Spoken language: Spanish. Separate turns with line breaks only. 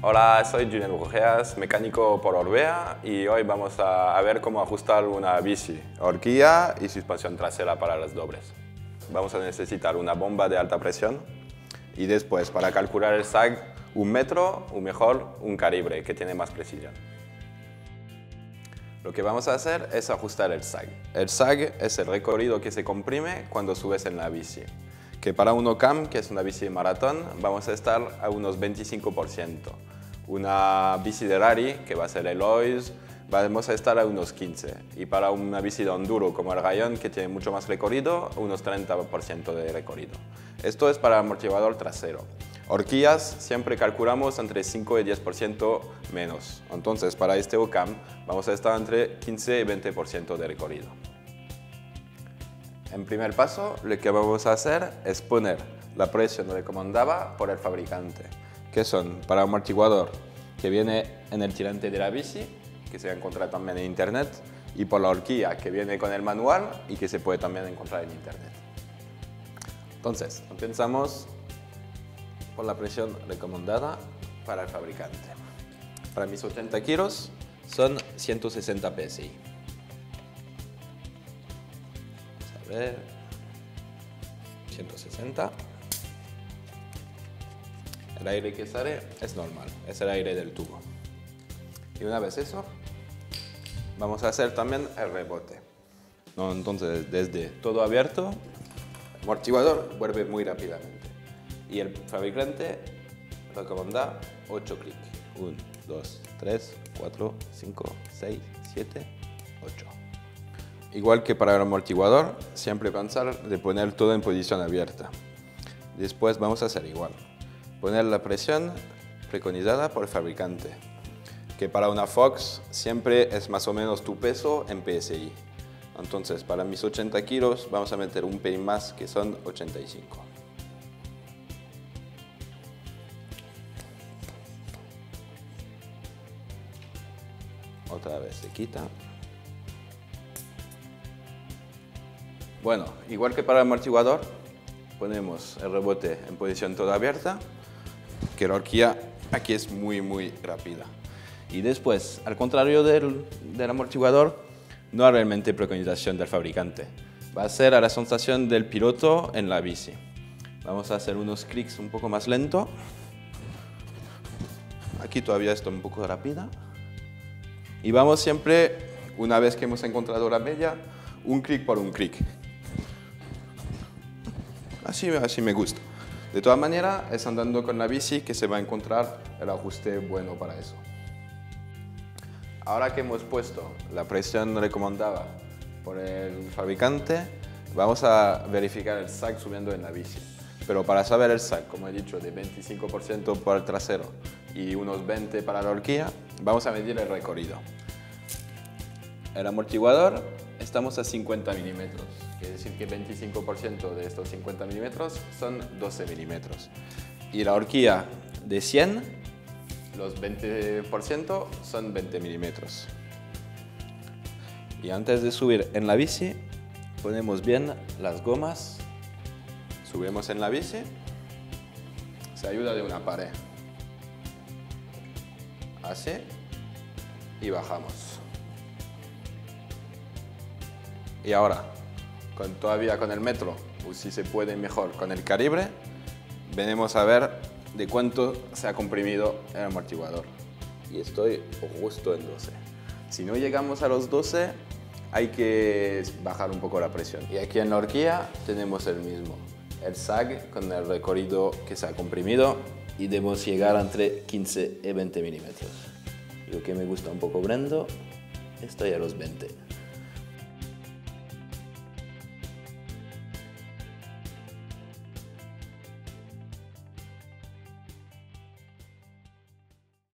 Hola, soy Julián Brujeas, mecánico por Orbea y hoy vamos a, ver cómo ajustar una bici, horquilla y suspensión trasera para las dobles. Vamos a necesitar una bomba de alta presión y después para calcular el SAG un metro o mejor un calibre que tiene más precisión. Lo que vamos a hacer es ajustar el SAG. El SAG es el recorrido que se comprime cuando subes en la bici que para un OCAM, que es una bici de maratón, vamos a estar a unos 25%. Una bici de rally, que va a ser el OIS, vamos a estar a unos 15%. Y para una bici de enduro como el Rayon, que tiene mucho más recorrido, unos 30% de recorrido. Esto es para amortiguador trasero. Horquillas siempre calculamos entre 5 y 10% menos. Entonces, para este OCAM vamos a estar entre 15 y 20% de recorrido. En primer paso, lo que vamos a hacer es poner la presión recomendada por el fabricante, que son para amortiguador, que viene en el tirante de la bici, que se encuentra también en internet, y por la horquilla, que viene con el manual y que se puede también encontrar en internet. Entonces, empezamos por la presión recomendada para el fabricante. Para mis 80 kilos son 160 psi. 160. El aire que sale es normal, es el aire del tubo. Y una vez eso, vamos a hacer también el rebote. ¿No? Entonces, desde todo abierto, el amortiguador vuelve muy rápidamente. Y el fabricante recomienda 8 clics. 1, 2, 3, 4, 5, 6, 7, 8. Igual que para el amortiguador, siempre pensar de poner todo en posición abierta. Después vamos a hacer igual. Poner la presión preconizada por el fabricante, que para una Fox siempre es más o menos tu peso en PSI. Entonces, para mis 80 kilos vamos a meter un pelín más, que son 85. Otra vez se quita. Bueno, igual que para el amortiguador, ponemos el rebote en posición toda abierta, horquilla aquí es muy, muy rápida. Y después, al contrario del, del amortiguador, no hay realmente preconización del fabricante. Va a ser a la sensación del piloto en la bici. Vamos a hacer unos clics un poco más lento. Aquí todavía estoy un poco rápida. Y vamos siempre, una vez que hemos encontrado la media, un clic por un clic. Así, así me gusta. De todas maneras, es andando con la bici que se va a encontrar el ajuste bueno para eso. Ahora que hemos puesto la presión recomendada por el fabricante, vamos a verificar el SAC subiendo en la bici. Pero para saber el SAC, como he dicho, de 25% para el trasero y unos 20 para la horquilla, vamos a medir el recorrido. El amortiguador estamos a 50 milímetros, quiere decir que 25% de estos 50 milímetros son 12 milímetros. Y la horquilla de 100, los 20% son 20 milímetros. Y antes de subir en la bici, ponemos bien las gomas, subimos en la bici, se ayuda de una pared, así, y bajamos. Y ahora, con, todavía con el metro, o si se puede mejor con el calibre, venimos a ver de cuánto se ha comprimido el amortiguador. Y estoy justo en 12. Si no llegamos a los 12, hay que bajar un poco la presión. Y aquí en la horquilla tenemos el mismo. El SAG con el recorrido que se ha comprimido y debemos llegar entre 15 y 20 milímetros. Lo que me gusta un poco brendo, estoy a los 20.